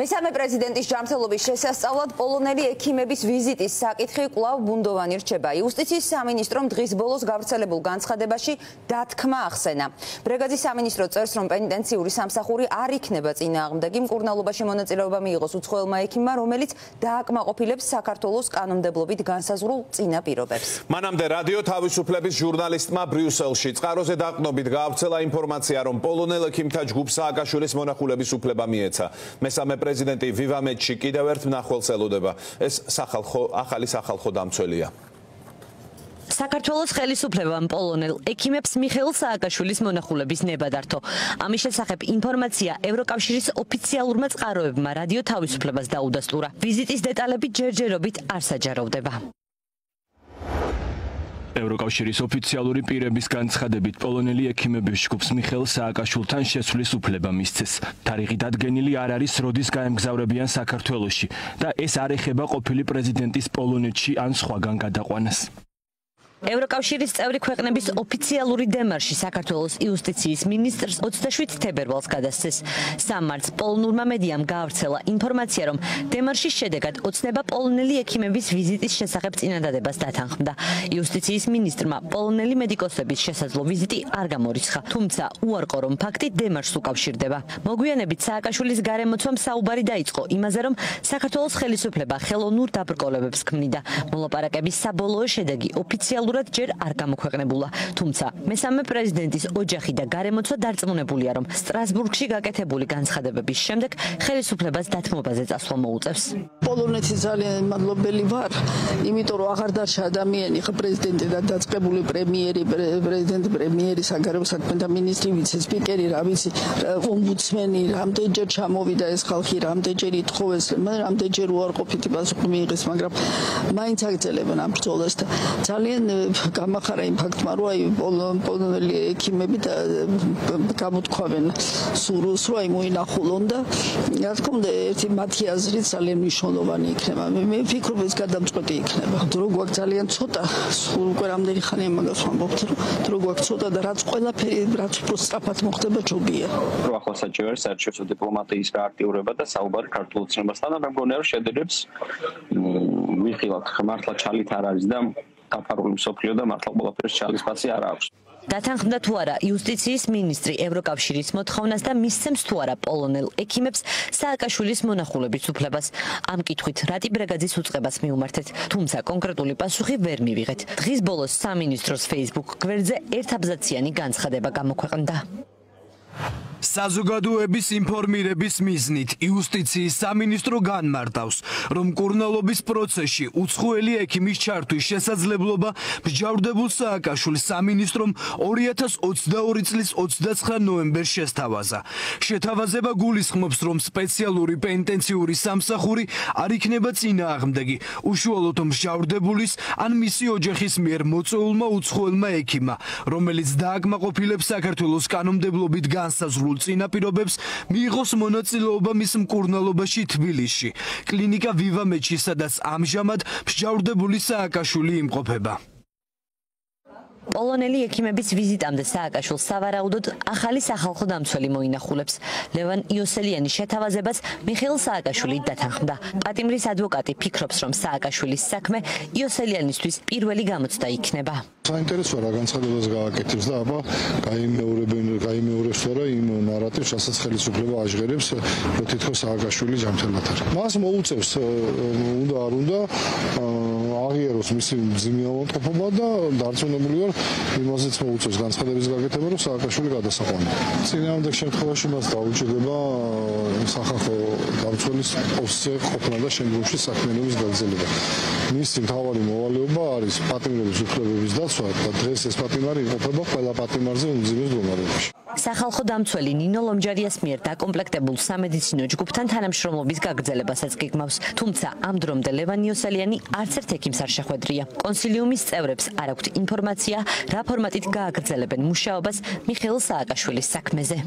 მესამე პრეზიდენტის ჯანმრთელობის შესასწავლად პოლონელი ექიმების ვიზიტის საკითხი კვლავ ბუნდოვანი რჩება. იუსტიციის სამინისტრომ დღის ბოლოს გავრცელებულ განცხადებაში დათქმა ახსენა. ბრეგადის სამინისტრო წერს, რომ პენიტენციური სამსახური არ იქნება წინააღმდეგი მკურნალობაში მონაწილეობა მიიღოს უცხოელმა ექიმმა, რომელიც დააკმაყოფილებს საქართველოს კანონმდებლობით განსაზღვრულ წინაპირობებს. მანამდე რადიო თავისუფლების ჟურნალისტმა ბრიუსელში წყაროზე დაყნობით გაავრცელა ინფორმაცია, რომ პოლონელ ექიმთა ჯგუფ სააკაშვილის მონახულების უფლება მიეცა. მესამე პრეზიდენტი ვივამეთში კიდევ ერთ მნახველს ელოდება. ეს სახალხო ახალი სახალხო დამცველია. საქართველოს ხელისუფლებამ პოლონელ ექიმებს მიხეილ სააკაშვილის მონახულების ნება დართო. ამის შესახებ ინფორმაცია ევროკავშირის ოფიციალურმა წყაროებმა რადიო თავისუფლებას დაუდასტურა. ვიზიტის დეტალები ჯერჯერობით არ საჯაროვდება. ევროკავშირის ოფიციალური პირების განცხადებით პოლონელი ექიმების ჯგუფს მიხელ სააკაშვილთან შესვლის უფლება მისცეს. თარიღი დადგენილი არ არის, როდის გაემგზავრებიან საქართველოში და ეს არ ეხება ყოფილი პრეზიდენტის პოლონეთში ან სხვაგან გადაყვანას. ევროკავშირის წევრი ქვეყნების ოფიციალური დემარში საქართველოს იუსტიციის მინისტრს 27 თებერვალს გადასცეს. სამმარტს პოლონურმა მედიამ გაავრცელა ინფორმაცია, რომ დემარშის შედეგად ოცნება პოლონელი ექიმების ვიზიტის შესახებ წინადადებას დათანხმდა. იუსტიციის მინისტრმა პოლონელი მედიკოსების შესაძლო ვიზიტი არ გამორიცხა, თუმცა უარყო, რომ ფაქტი დემარშს უკავშირდება. მოგვიანებით სააკაშვილის გარემოცვამ საუბარი დაიწყო იმაზე, რომ საქართველოს ხელისუფლება ხელოვნურ დაბრკოლებებს ქმნიდა. მოლაპარაკების საბოლოო შედეგი ოფიციალურ ოფიციალურად ჯერ არ გამოქვეყნებულა. თუმცა მესამე პრეზიდენტის ოჯახი და გარემოცვა დარწმუნებულია, რომ სტრასბურგში გაკეთებული განცხადებების შემდეგ ხელისუფლებას დათმობაზე წასვლა მოუწევს. პოლონეთის ძალიან მადლობელი ვარ, იმიტომ რომ აღარ დარჩა ადამიანი ხა პრეზიდენტი და დაწყებული პრემიერი, პრეზიდენტი, პრემიერი, საგარეო საქმეთა მინისტრი, ვიცე-სპიკერი, რა ვიცი, ომბუდსმენი, რამდენჯერ ჩამოვიდა ეს ხალხი, რამდენჯერ ითხოვეს, რამდენჯერ უარყოფითი პასუხი მიიღეს, მაგრამ მაინც აგრძელებენ ამ ბრძოლას და ძალიან გამახარა იმ ფაქტმა, რომ აი პოლონელი ექიმები და გამოთქვამენ სურს, რომ აი მოინახულონ და რა თქმა უნდა, ერთი მათი აზრით ძალიან მნიშვნელოვანი იქნება. მე მე ვფიქრობ, ეს გადამწყვეტი იქნება. დრო გვაქვს ძალიან ცოტა, სულ უკვე რამდენი ხანია მაგას ვამბობთ, რომ დრო გვაქვს ცოტა და რაც ყველაფერი რაც უფრო სწრაფად მოხდება, ჯობია. რო ახლა საჭირო არის საერთაშორისო დიპლომატიის გააქტიურება და საუბარი ქართულ ცნობასთან და მე მგონია რომ შედერებს მიხილად ხმართლა ჩალით არ არის და დაფარული მსოფლიო და მართლა ყველაფერს ჩალისფასი არ აქვს. დათანხმდა თუ არა იუსტიციის მინისტრი ევროკავშირის მოთხოვნას და მისცემს თუ არა პოლონელ ექიმებს სააკაშვილის მონახულების უფლებას. ამ კითხვით რატი ბრეგაძის უწყებას მიუმართეთ, თუმცა კონკრეტული პასუხი ვერ მივიღეთ. დღის ბოლოს სამინისტროს Facebook გვერდზე ერთაბზაციანი განცხადება გამოქვეყნდა. საზოგადოების ინფორმირების მიზნით იუსტიციის სამინისტრო განმარტავს, რომ კურნალობის პროცესში უცხოელი ექიმის ჩართვის შესაძლებლობა მსჯავრდებულ სააკაშვილის სამინისტრომ 2022 წლის 29 ნოემბერს შესთავაზა. შეთავაზება გულისხმობს, რომ სპეციალური პენტენციური სამსახური არ იქნება წინააღმდეგი უშუალოდ მსჯავრდებულის ან მისი ოჯახის მიერ მოწვეულმა უცხოელმა ექიმმა, რომელიც დააკმაყოფილებს საქართველოს კანონმდებლობით განსაზღვრულ სრულ წინაპირობებს მიიღოს მონაწილეობა მის მკურნალობაში თბილისში. კლინიკა ვივამეთში, სადაც ამჟამად მსჯავრდებული სააკაშვილი იმყოფება. პოლონელი ექიმების ვიზიტამდე სააკაშვილს სავარაუდოდ ახალი სახალხო დამცველი მოინახულებს. ლევან იოსელიანის შეთავაზებას მიხეილ სააკაშვილი დათანხმდა. პატიმრის ადვოკატი ფიქრობს, რომ სააკაშვილის საქმე იოსელიანისთვის პირველი გამოცდა იქნება. საინტერესოა რა განცხადებას გააკეთებს და აბა გაიმეორებენ გაიმეორებს რა იმ ნარატივს, რასაც ხელისუფლება აჟღერებს, რომ თითქოს სააკაშვილი ჯანმრთელად არის. მას მოუწევს უნდა არ უნდა აღიაროს მისი ძიმიანობა და დარწმუნებული ვარ იმაზეც მოუწევს განცხადების გაკეთება, რომ სააკაშვილი გადასაყვანია. წინააღმდეგ შემთხვევაში მას დაუჭირდება სახალხო დამცველის პოსტზე ყოფნა და შემდგომში საქმიანობის გაგრძელება. მისი მთავარი მოვალეობა არის პატიმრების უფლებების დაცვა და დღეს ეს პატიმარი იყოფება ყველა პატიმარზე უმძიმეს დონორებში. სახალხო დამცველი ნინო ლომჯარიას მიერ დაკომპლექტებულ სამედიცინო ჯგუფთან თანამშრომლობის გაგრძელებას აწკიგმავს. თუმცა ამ დრომდე ლევანიოსელიანი არც ერთ ექიმს არ შეხვედრია. კონსილიუმის წევრებს არ აქვთ ინფორმაცია, რა ფორმატით გააგრძელებენ მუშაობას მიხეილ სააკაშვილის საქმეზე.